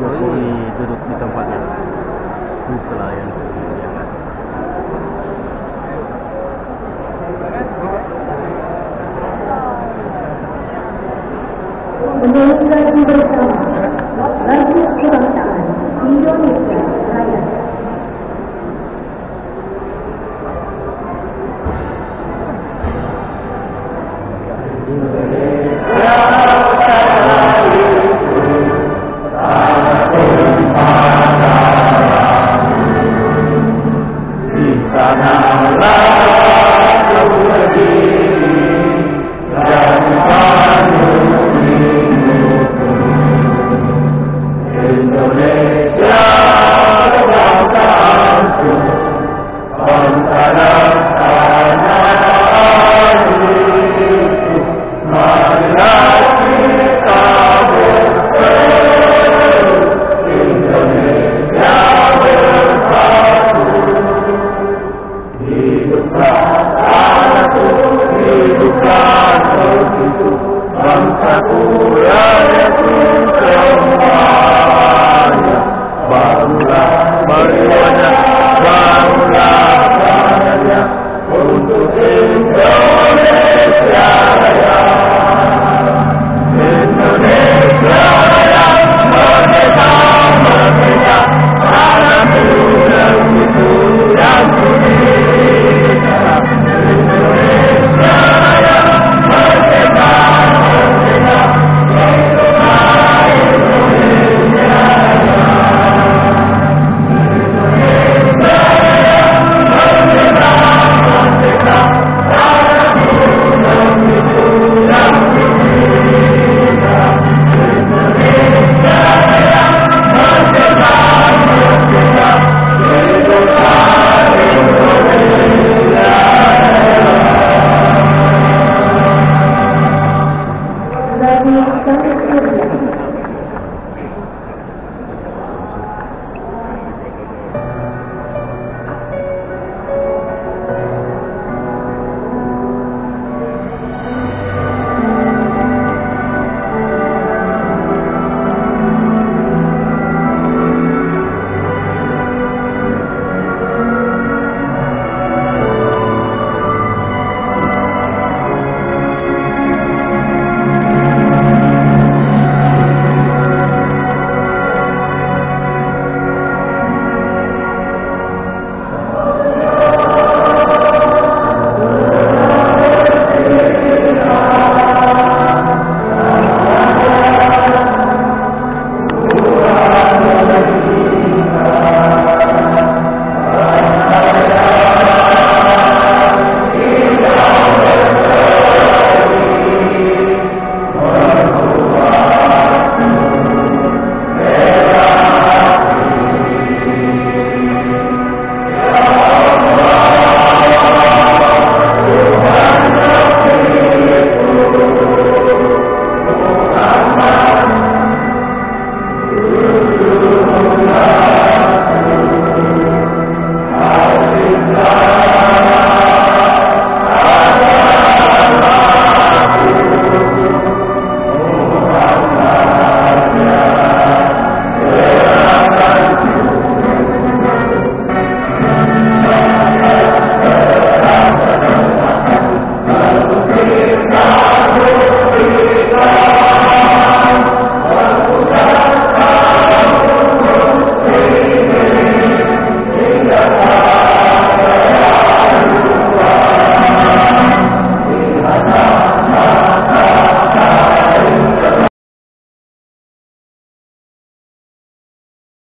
Jokowi duduk di tempatnya. Di pelayan. Menyanyi bersama Thank you.